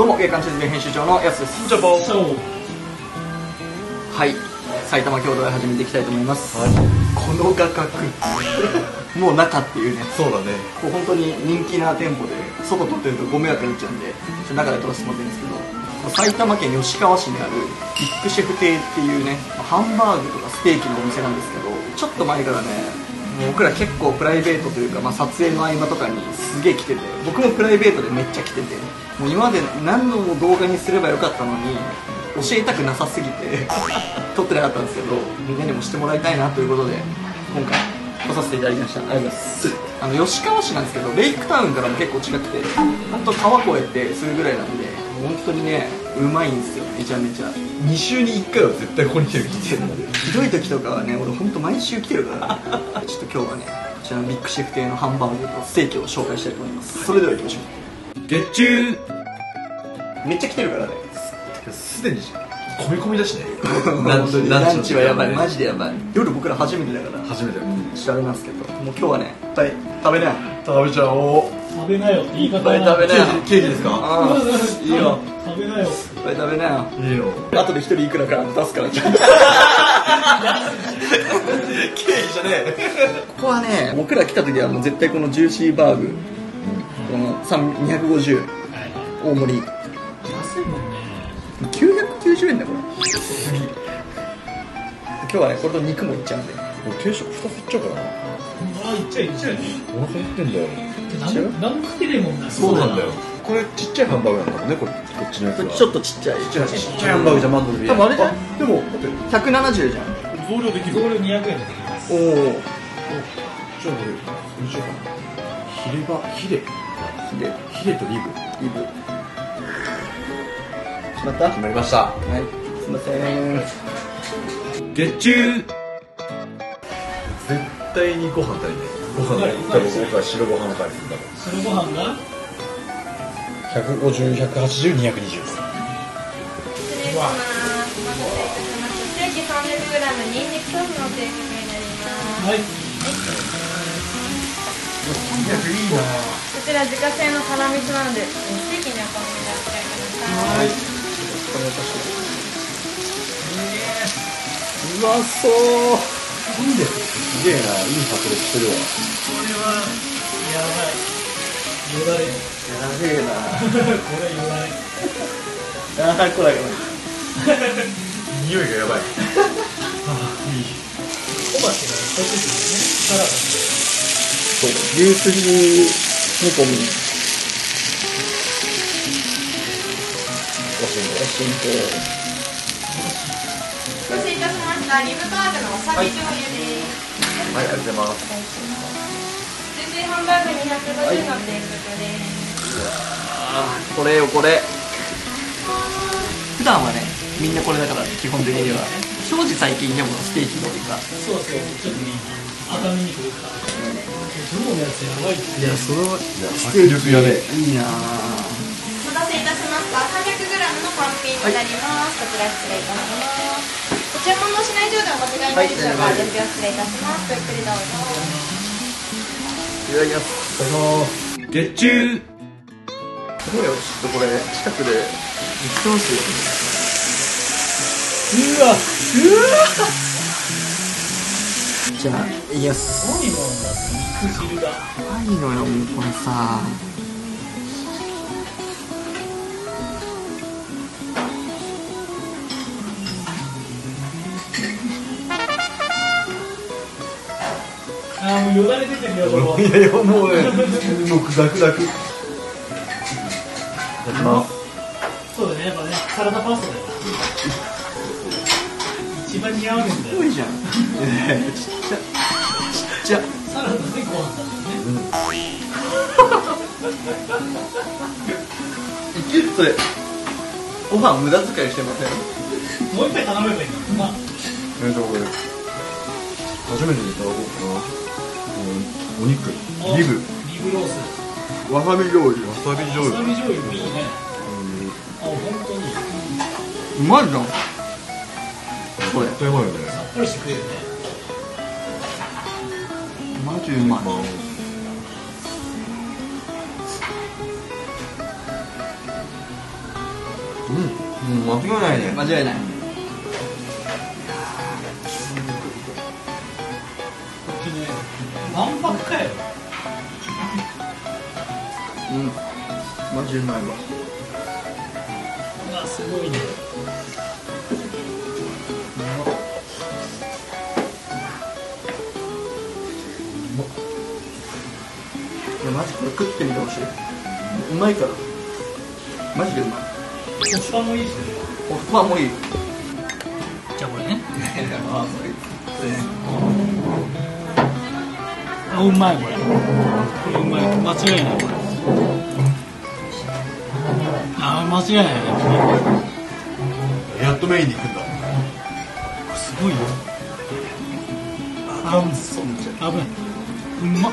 どうも、月刊地図編集長のやす。です。じゃあバそう。はい、埼玉郷土で始めていきたいと思います。はい。この画角、もう中っていうね、そうだね。こう本当に人気な店舗で、外撮ってるとご迷惑になっちゃうんで、中で撮らせてもらってるんですけど、埼玉県吉川市にあるビッグシェフ亭っていうね、ハンバーグとかステーキのお店なんですけど、ちょっと前からね、僕ら結構プライベートというか、まあ、撮影の合間とかにすげえ来てて僕もプライベートでめっちゃ来ててもう今まで何の動画にすればよかったのに教えたくなさすぎて 撮ってなかったんですけどみんなにもしてもらいたいなということで今回来させていただきました。ありがとうございます。あの吉川市なんですけどレイクタウンからも結構近くて本当川越えてするぐらいなんで本当にねうまいんですよ。めちゃめちゃ2週に1回は絶対ここに来てる来てる。ひどい時とかはね俺本当毎週来てるからちょっと今日はねこちらのビッグシェフ亭のハンバーグとステーキを紹介したいと思います。それでは行きましょ月中。うめっちゃ来てるからね。すでに込み込みだしね。本当に。ランチはやばい。マジジでやばい。夜僕ら初めてだから。初めて。調べますけど。もう今日はねいっぱい食べなよ食べちゃおう食べなよ。って言い方いっぱい食べなよ。ケーキですか？ああいいよ。食べなよ。いっぱい食べなよ。いいよ。後で一人いくらか出すから。ケーキじゃねえ。ここはね僕ら来た時はもう絶対このジューシーバーグ。この3 250はい大盛り。安いもんね。990円だこれ。今日はねこれと肉もいっちゃうんで。俺定食2ついっちゃうからなあいっちゃいいっちゃいお腹減ってんだよ。何何も食ってねえもんなそうなんだよ。これちっちゃいハンバーグなんだもんねこれ。こっちのやつは。ちょっとちっちゃい。ちっちゃい。ちっちゃいハンバーグじゃ満足で多分あれじゃんでもだって170じゃん。増量できる。増量200円でできます。おおじゃあ俺それにしようかなヒレ。バヒレ。でヒレとリブ。リブ。決まった？決まりました。はい。すいません。月中絶対にご飯足りないご飯はい多分僕は白ご飯を返すんだろうそのご飯が150、180、220です。失礼します。お待たせいたしました。ステーキ 300g ニンニクソースの定食になります。はい300いいなこちら自家製の辛味噌なんで、ステーキにお好みでお使いくださいはいお願いします。うまそういいです。すげえな、いい迫力してるわ。これはやばい。よだれ。やべえなこれよだれ。あーこらよ匂い。がやばい。小鉢が一つですねサラダそう牛すじ煮込みおしんおしんこお待たせい。たしました。リブカードのわさび醤油です。はい、ありがとうございます。ジューシーハンバーグ250の定食です。これよこれ普段はねみんなこれだから基本的には庄司最近でもステーキというかそうそうちょっとね赤身肉ですかいやそれはステーキやべえ。いいなぁお待たせいたしました。300g のパンピンになります。こちら失礼い。たします。ご注文のしない。状態お間違い。ない。でしょうか。はい。準備を失礼い。たします。ごゆっくりどうぞ。い。ただきます。月中す。ごい。よちょっとこれ近くで言ってます。ようわじゃあい。きます。何もんだ肉汁がない。のよもうこれさあーもうよだれ出てるよここいやいや、もうね、もうザクザク。いただきます。そうだねやっぱねサラダパスタだよ。一番似合うんだよ。すごいじゃん。えーちっちゃ。ちっちゃ。サラダでご飯だよね。いけるそれご飯無駄遣いしてません？もう一回頼めばいいのまあえーと、これ、初めていただこうかな。うん。お肉、あリブ、リブロース。わさび醤油。わさび醤油。わさび醤油。もいいね。あ本当に。うまいじゃん。これ。絶対うまいよね。さっぱりしてくれるね。マジうまいうう間違いないね。間違いない万博かようん。マジうまいわ。うわすごいね。いやマジこれ食ってみてほしい。うまいから。マジでうまい。コスパもいいしね。コスパもいい。じゃあこれね。あそれそれねあうまい。これうまい。間違いない。これあ間違いない。ねやっとメインに行くんだ。すごいよ。あんそんじゃ危ない。うまっ。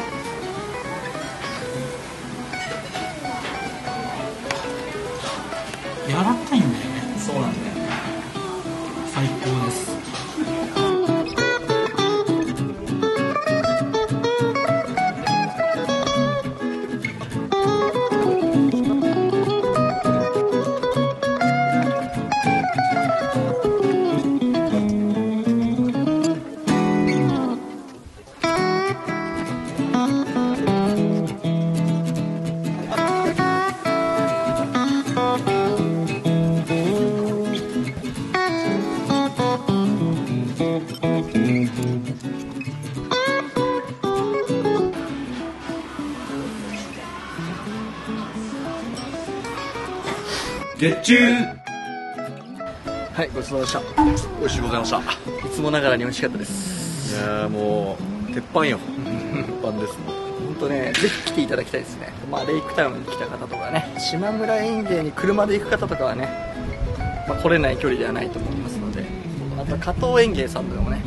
柔らかいんだよね。そうなんだよ最高月中。はいごちそうさまでし美味しゅうございましたた。いつもながらに美味しかったです。いやーもう鉄板よ。鉄板ですもん。本当ねぜひ来ていただきたいですね。まあレイクタウンに来た方とかね。島村園芸に車で行く方とかはね、まあ、来れない距離ではないと思いますのであと加藤園芸さんとかもね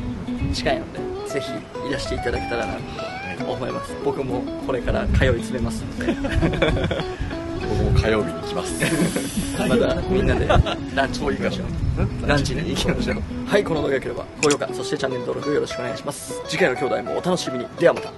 近いのでぜひいらしていただけたらなと思います。僕もこれから通い詰めますので僕も火曜日に来ます。まだみんなでランチに行きましょう。ランチに行きましょう。はいこの動画が良ければ高評価そしてチャンネル登録よろしくお願いします。次回の兄弟もお楽しみに。ではまた